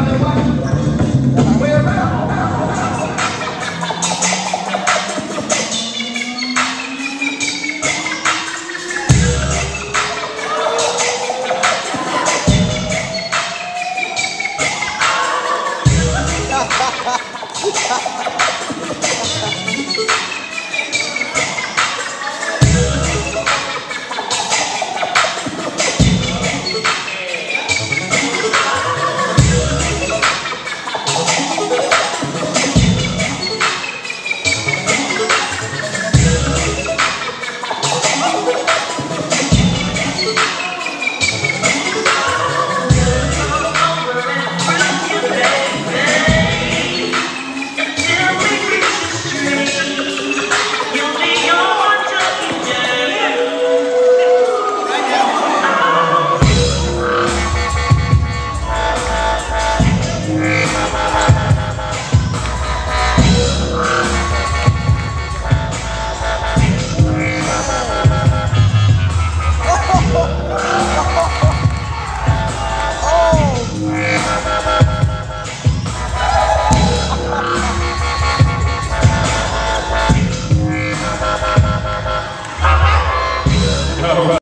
on the bottom. Yeah.